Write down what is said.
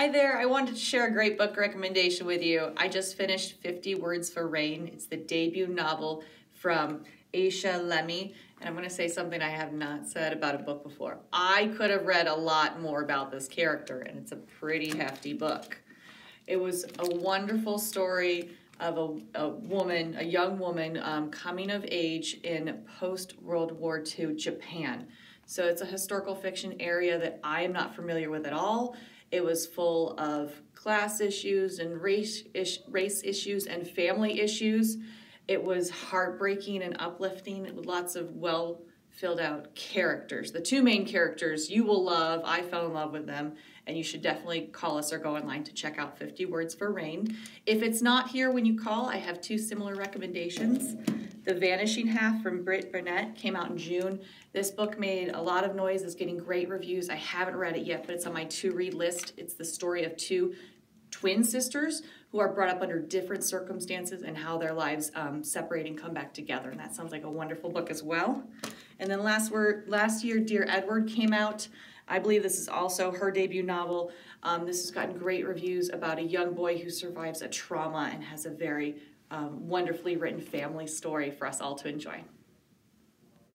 Hi there. I wanted to share a great book recommendation with you. I just finished 50 Words for Rain. It's the debut novel from Asha Lemmie. And I'm going to say something I have not said about a book before. I could have read a lot more about this character, and it's a pretty hefty book. It was a wonderful story of a, a woman, a young woman um, coming of age in post World War II Japan. So it's a historical fiction area that I am not familiar with at all. It was full of class issues and race, race issues and family issues. It was heartbreaking and uplifting with lots of well filled out characters. The two main characters you will love. I fell in love with them, and you should definitely call us or go online to check out 50 Words for Rain. If it's not here when you call, I have two similar recommendations. The Vanishing Half from Brit Bennett came out in June. This book made a lot of noise, it's getting great reviews. I haven't read it yet, but it's on my to read list. It's the story of two twin sisters who are brought up under different circumstances and how their lives um, separate and come back together. And that sounds like a wonderful book as well. And then last, word, last year, Dear Edward came out. I believe this is also her debut novel. Um, this has gotten great reviews about a young boy who survives a trauma and has a very um, wonderfully written family story for us all to enjoy.